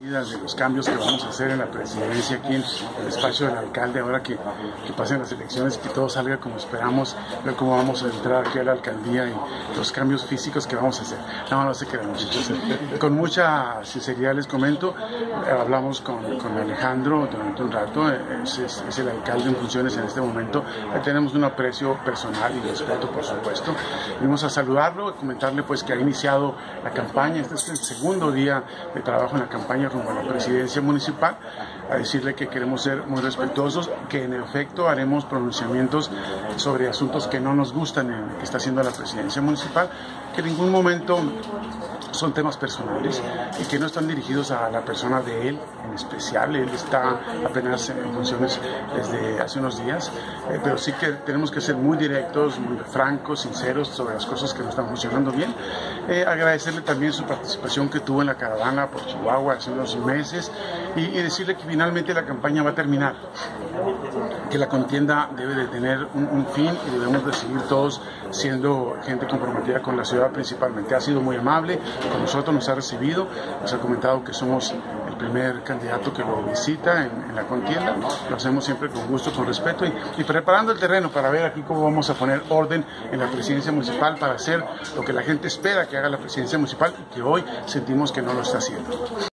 de los cambios que vamos a hacer en la presidencia aquí en el espacio del alcalde ahora que, que pasen las elecciones que todo salga como esperamos ver cómo vamos a entrar aquí a la alcaldía y los cambios físicos que vamos a hacer. No, no sé qué muchachos con mucha sinceridad les comento eh, hablamos con, con, Alejandro durante un rato es, es, es, el alcalde en funciones en este momento tenemos un aprecio personal y respeto por supuesto. Vamos a saludarlo comentarle pues que ha iniciado la campaña este es el segundo día de trabajo en la campaña rumbo la presidencia municipal, a decirle que queremos ser muy respetuosos, que en efecto haremos pronunciamientos sobre asuntos que no nos gustan en que está haciendo la presidencia municipal, que en ningún momento son temas personales y que no están dirigidos a la persona de él en especial. Él está apenas en funciones desde hace unos días, eh, pero sí que tenemos que ser muy directos, muy francos, sinceros sobre las cosas que no están funcionando bien. Eh, agradecerle también su participación que tuvo en la caravana por Chihuahua hace unos meses y, y decirle que finalmente la campaña va a terminar, que la contienda debe de tener un, fin y debemos de seguir todos siendo gente comprometida con la ciudad principalmente. Ha sido muy amable, con nosotros nos ha recibido, nos ha comentado que somos el primer candidato que lo visita en, en la contienda, lo hacemos siempre con gusto, con respeto y, y, preparando el terreno para ver aquí cómo vamos a poner orden en la presidencia municipal para hacer lo que la gente espera que haga la presidencia municipal y que hoy sentimos que no lo está haciendo.